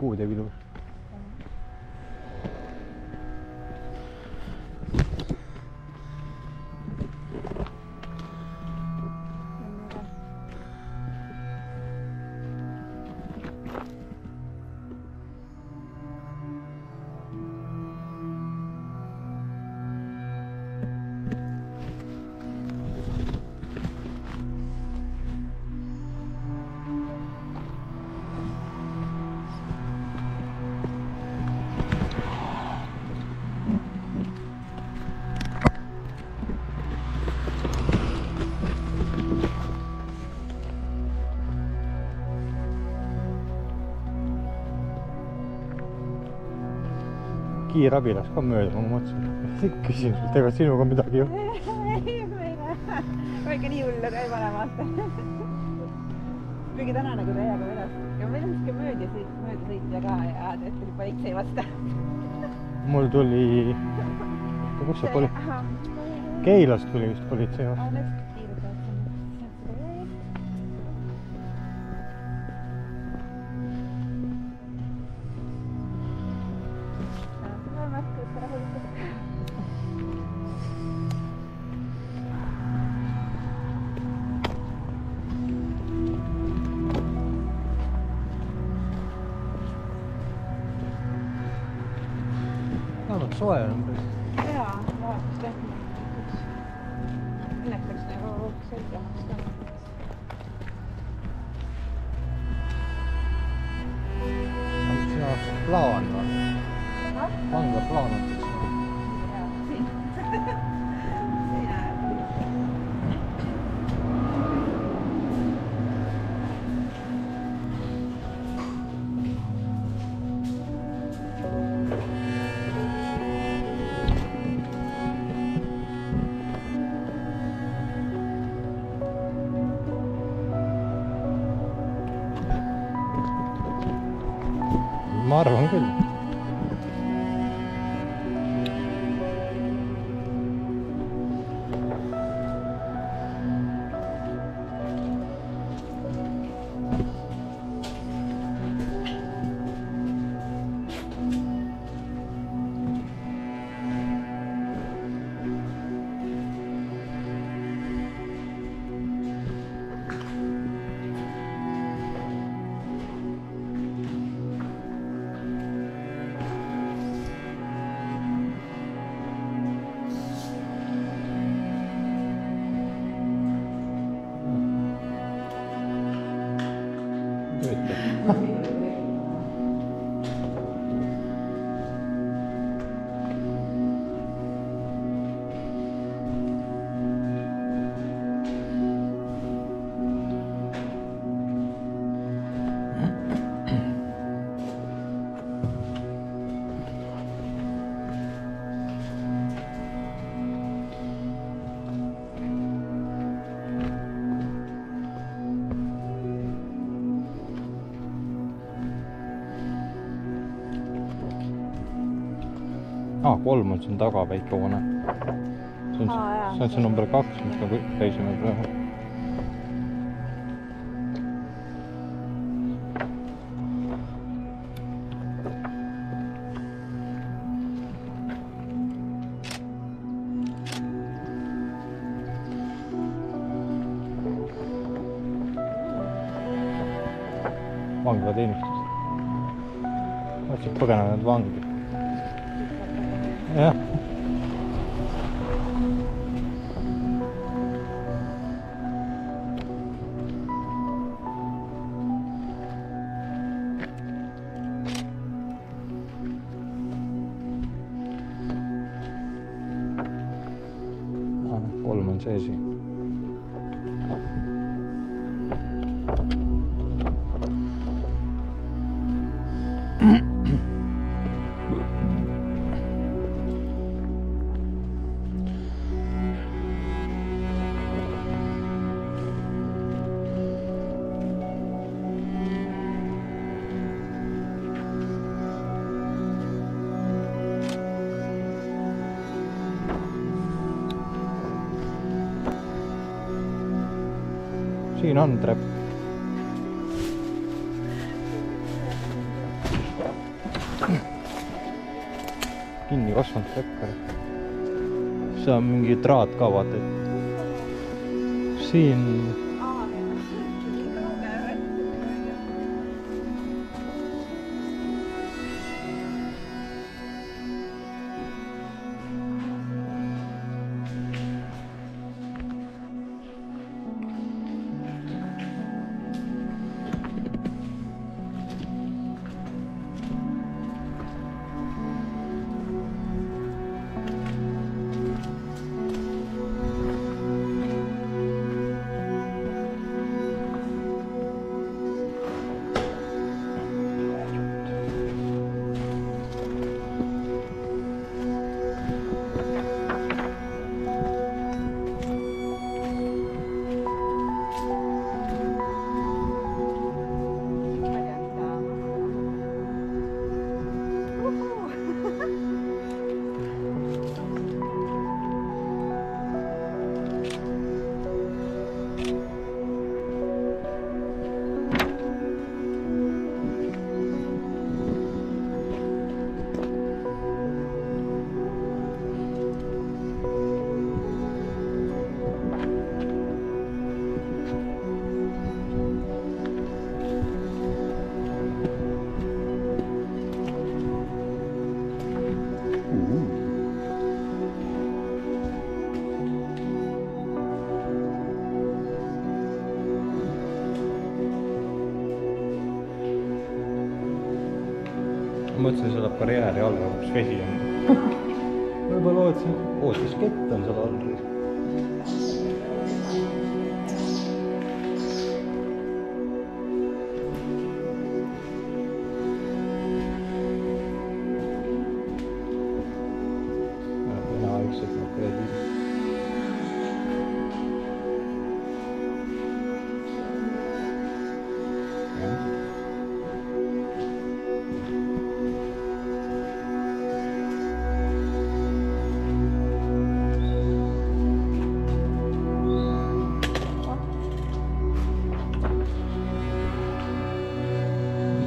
cool that we kiirabi läks ka mööda, ma mõtlesin, küsin sult, ega sinuga midagi ei ole. ma ikka nii hullu ka ei pane vaata. kuigi täna nagu täiega vedas. ja meil on siuke mööda sõit, mööda sõitja ka ja tõesti tuli politsei vastu. mul tuli, kus see poli-, Keilast tuli vist politsei vastu. Kolm on siin taga väike hoone. see on see, see on see number kaks, mis me käisime praegu. o lo. mantrab. kinni kasvanud pekker. seal on mingi traat ka vaata, et siin mõttes elab karjääri alla, kus vesi on.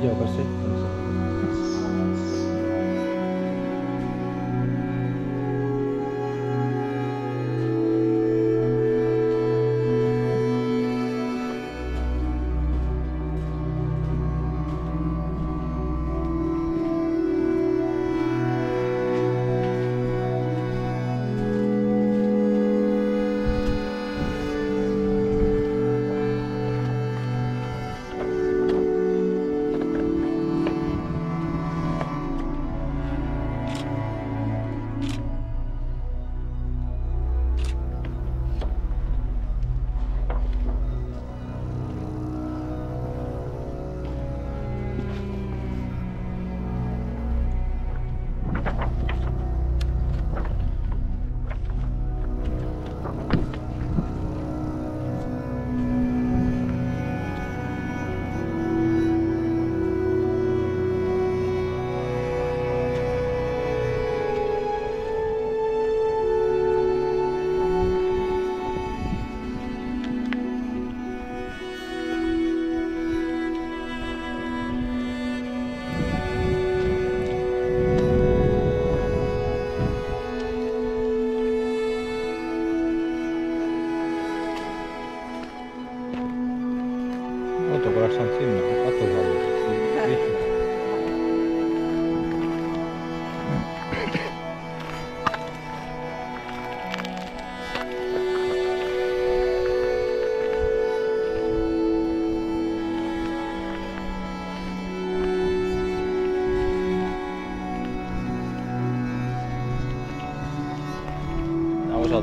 जाओ बस से।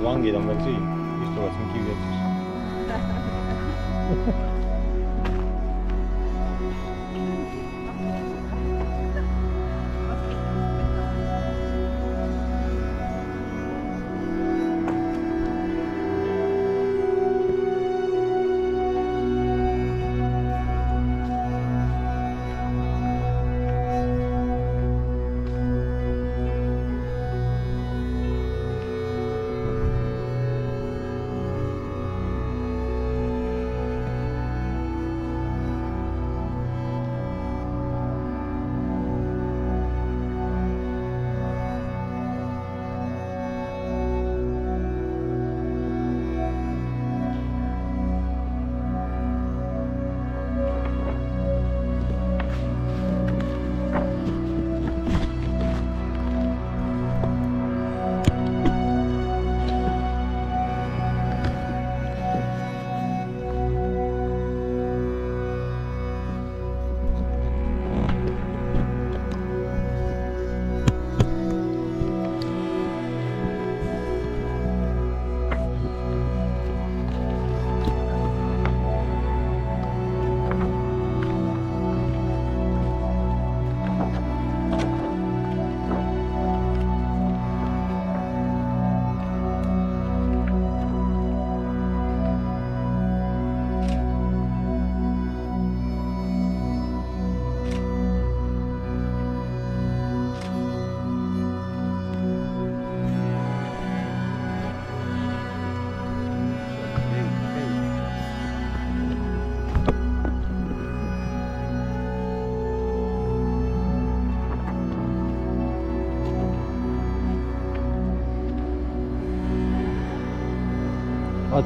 langit gitu berarti.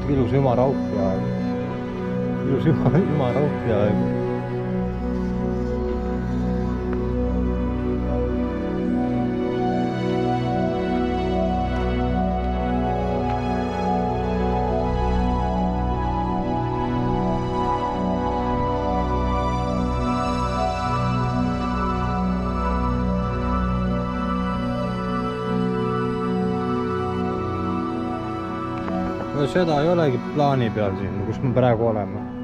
Kui ilus ümaraup peaaegu. ilus üma, ümaraup peaaegu. Seda ei olegi plaani peal siin, kus me praegu oleme.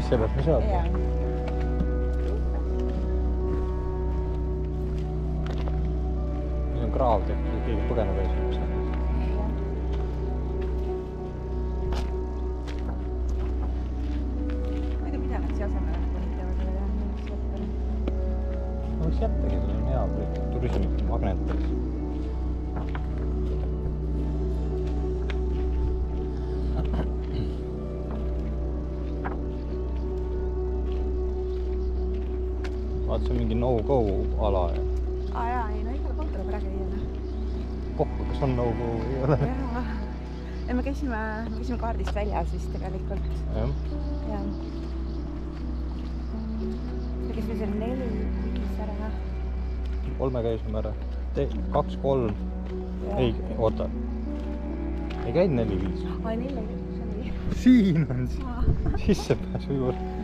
kontrollimised? sisse pead ka sealt. jaa. siin on kraav tehtud, keegi põgeneb ees see on mingi no-go ala ja aa jaa, ei no igale poole tuleb ära käia noh. kokku, kas on no-go või ei ole. jaa. ei, me käisime, me käisime kaardist väljas vist tegelikult, jah, jah. me käisime seal neli viis ära. kolme käisime ära. kaks, kolm, ei, oota. ei käinud neli-viis. aa, neli, see oli. siin on si- sissepääsu juurde.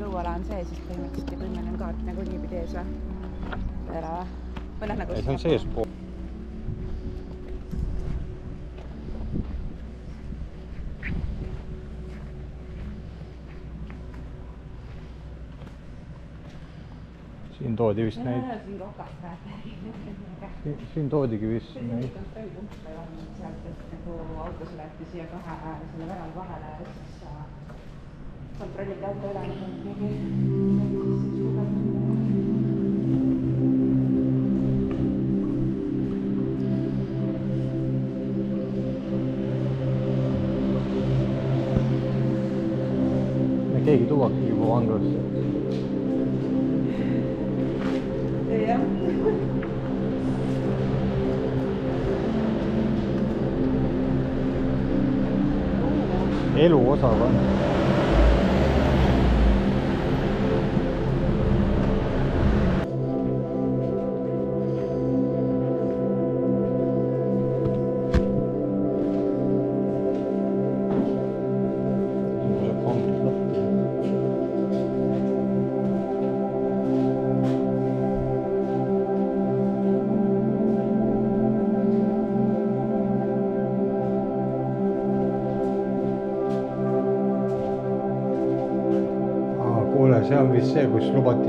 Nõukõuala on see siis põhimõtteliselt ja kui meil on kaart nagunii pidi ees või? ära või? või noh, nagu. ei, see on seespool. siin toodi vist neid, siin siin toodigi vist neid, sealt, et nagu auto suleti siia kahe selle värava vahele ja siis sa kontrollid auto üle nagu mingi. keegi tuuakse juba vanglasse. jah. eluosakond. saab on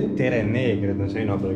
Pantera Negra, não sei, não, pelo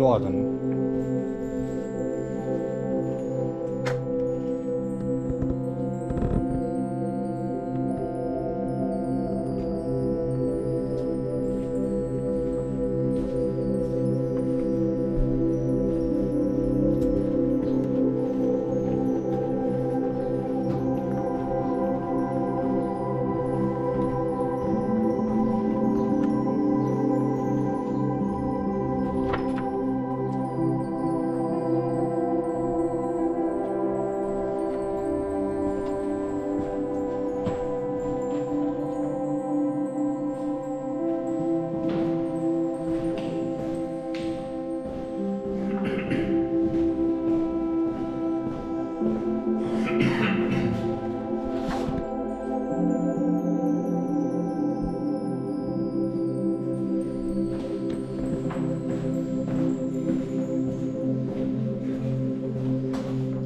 多少人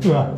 是啊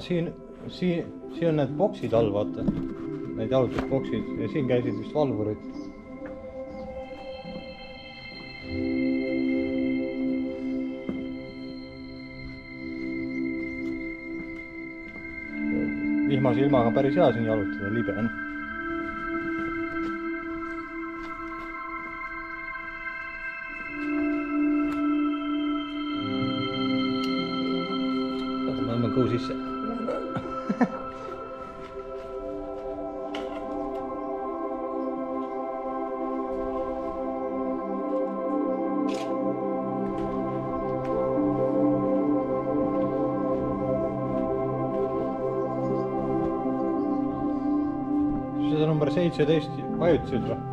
siin, siin, siin on need boksid all, vaata. Need jalutusboksid ja siin käisid vist valvurid. vihmase ilmaga päris hea siin jalutada, libe on. Sereste. Vai, Cidra.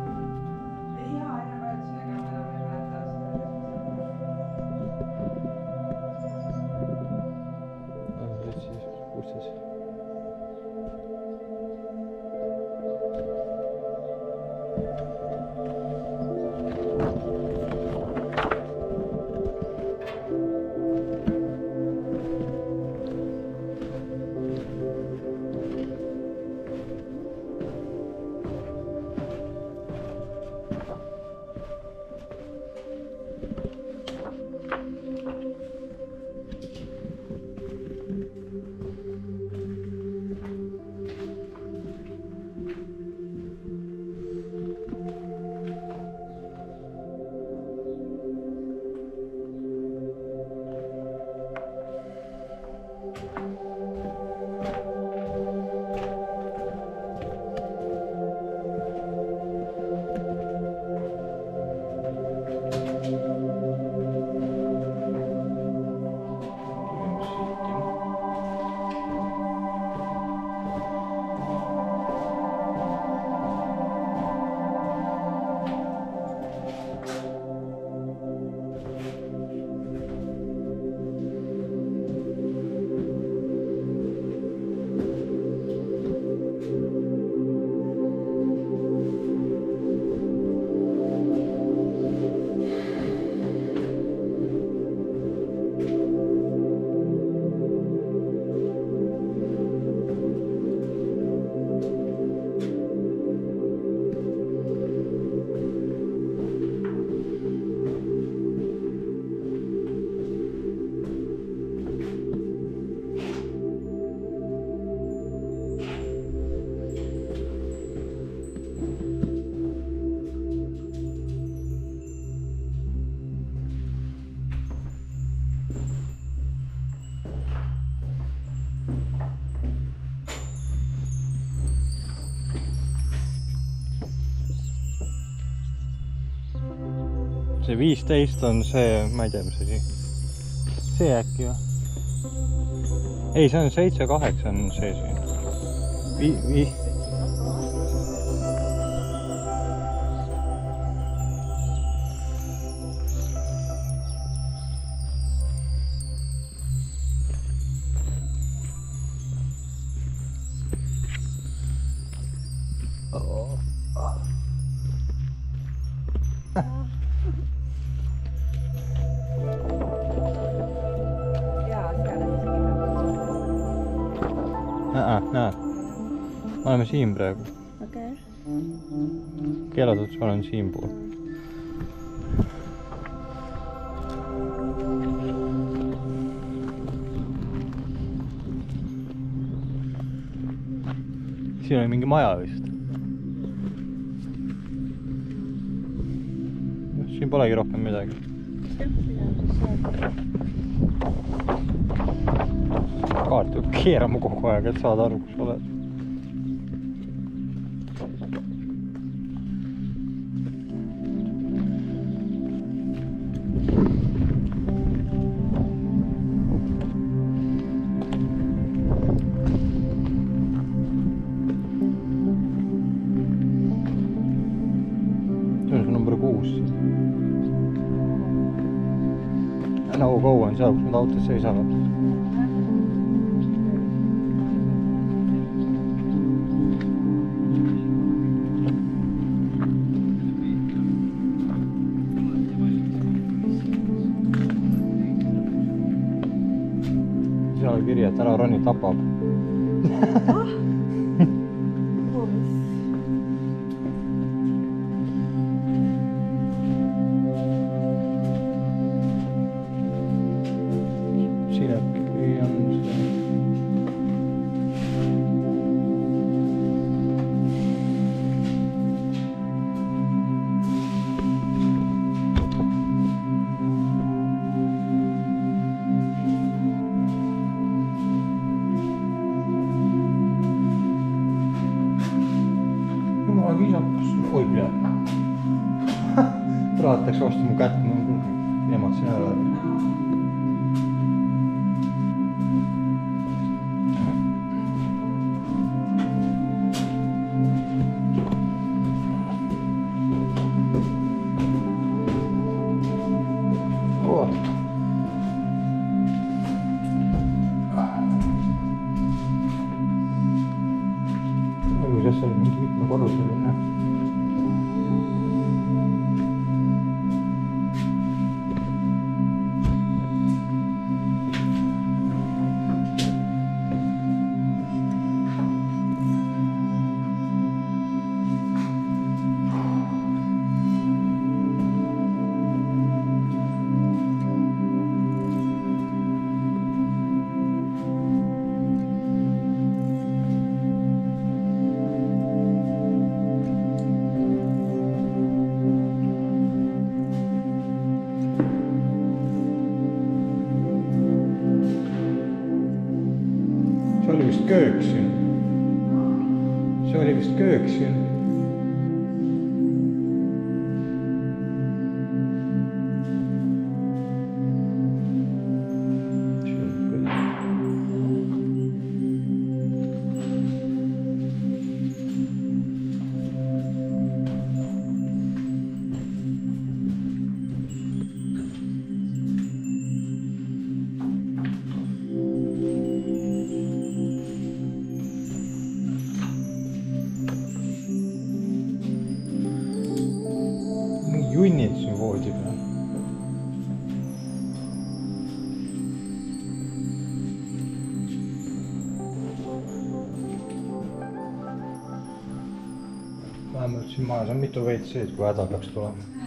See viisteist on see, ma ei tea, mis asi. see äkki või? ei, see on seitse, kaheksa on see siin. Vi-, vi-, oleme siin praegu. okei. keelatud tsoon on siinpool. siin oli mingi maja vist. siin polegi rohkem midagi. kaart peab keerama kogu aeg, et saada aru, kus autod seisavad? seal oli kiri, et ära roni, tapab. see oli vist köök siin. see oli vist köök majas on mitu WC-d.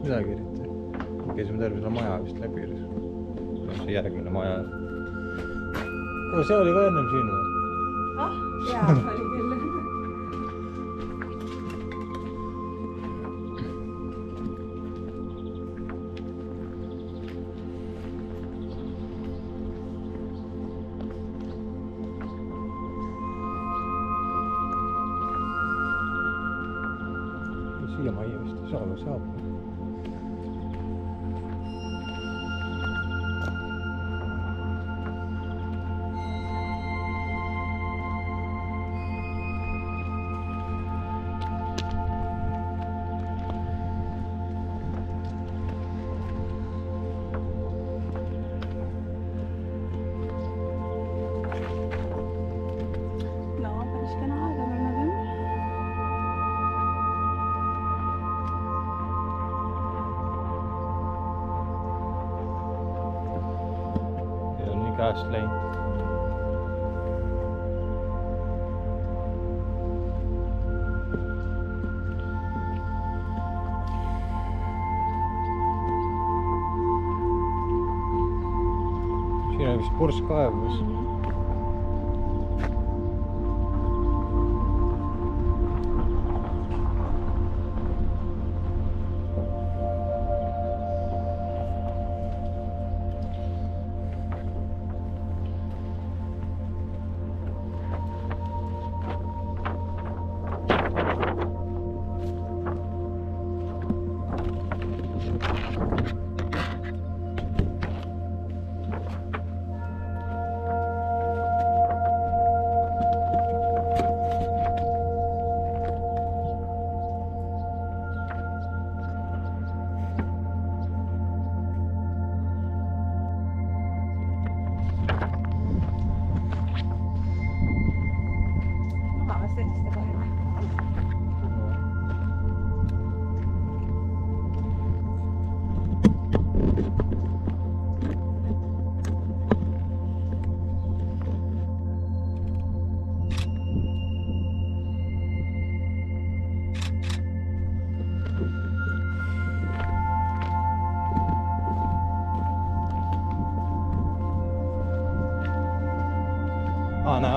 Vist midagi eriti. käisime terve selle maja vist läbi. noh, see järgmine maja. kuule, see oli ka ennem või? ah, jaa, oli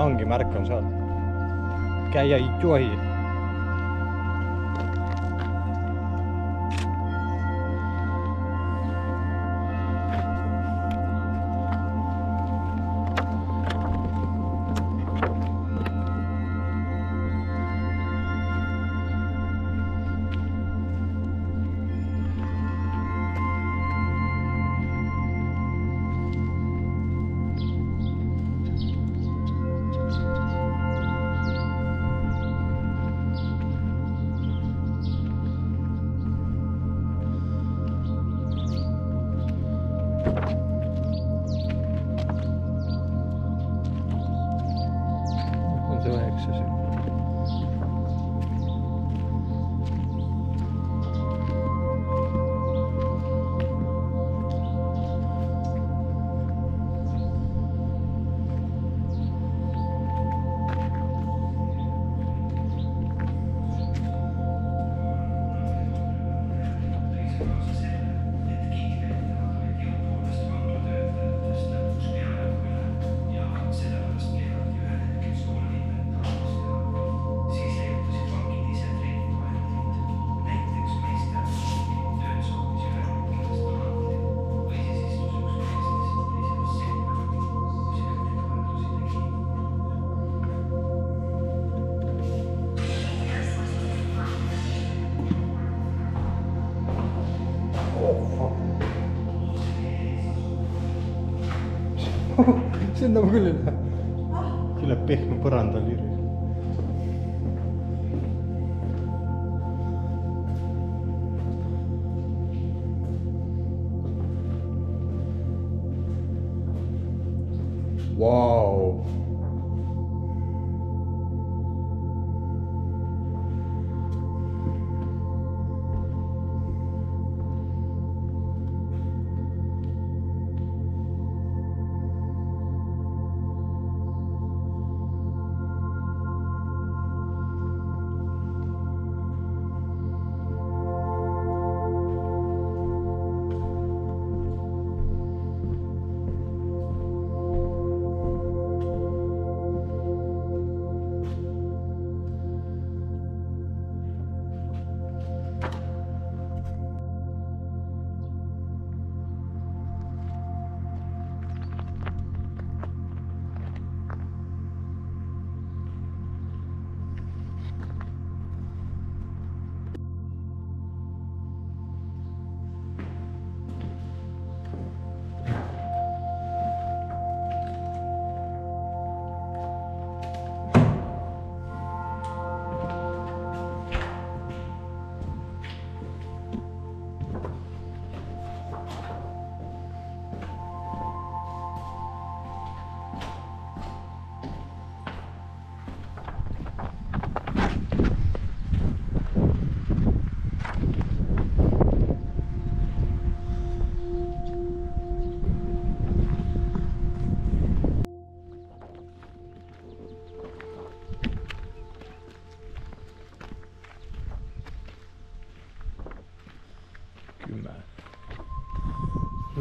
ongi märk on seal. käia ei tohi. See on nagu küll ei lähe. küll läheb pehme põrandal kirja. Vau.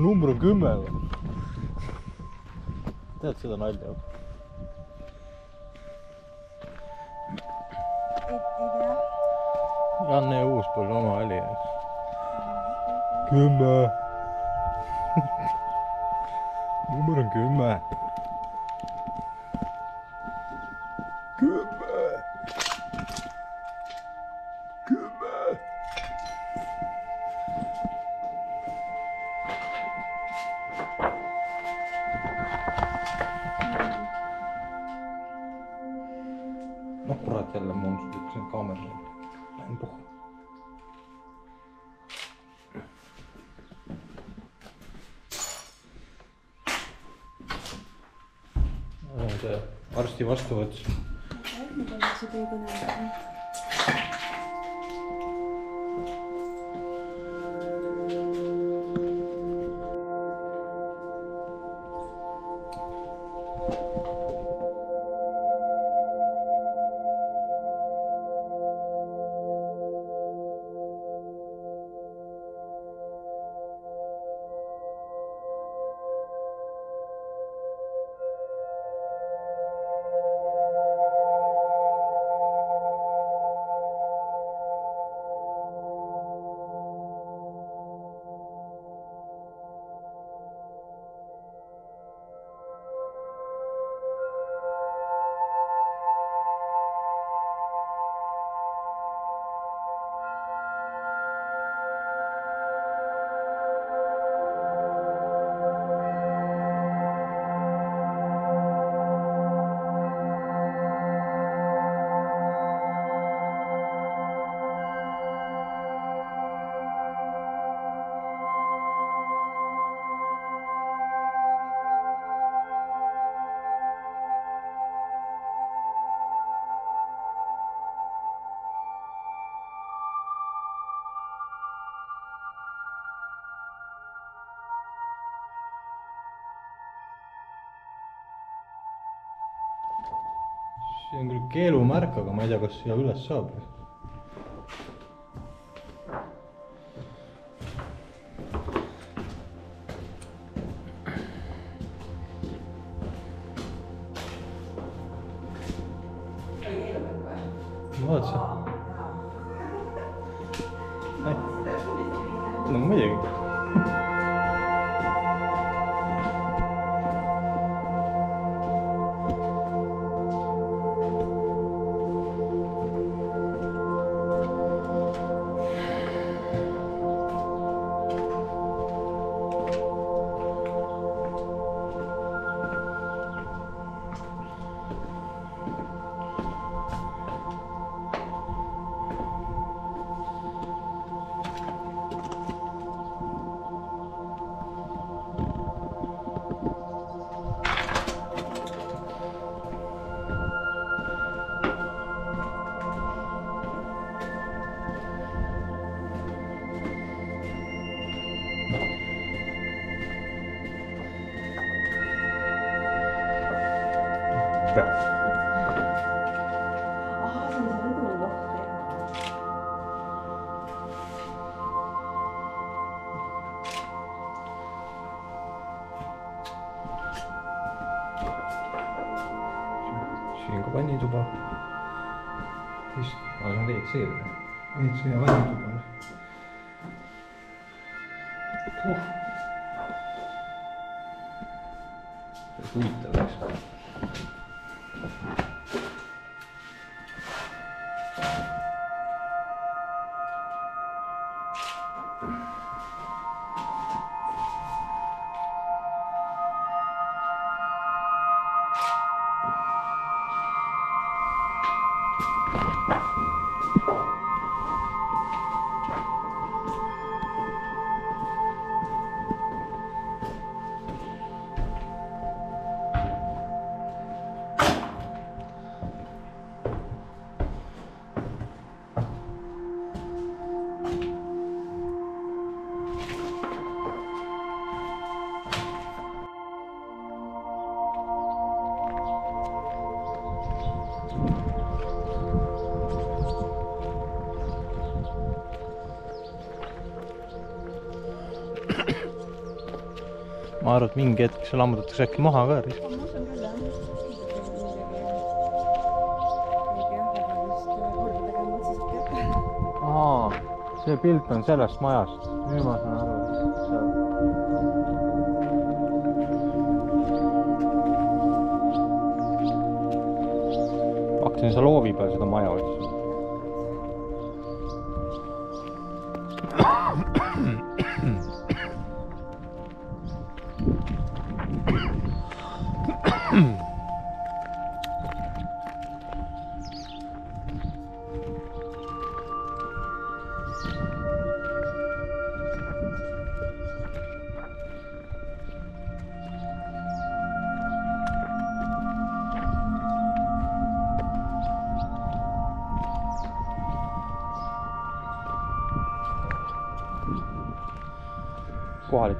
Number kümme või? tead seda nalja või? Janne Uuspõlve oma oli. kümme. number on kümme. See on küll keelumärk, aga ma ei tea, kas siia üles. Ma arvan, et mingi hetk see lammutatakse äkki maha ka. aa, see pilt on sellest majast, nüüd ma saan aru. hakkasin seal hoovi peal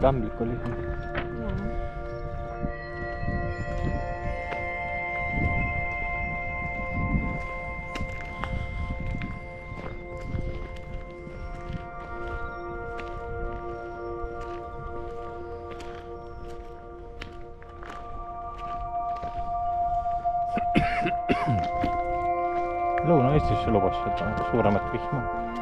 ämblik oli. Lõuna-Eestisse lubas seda suuremat vihma.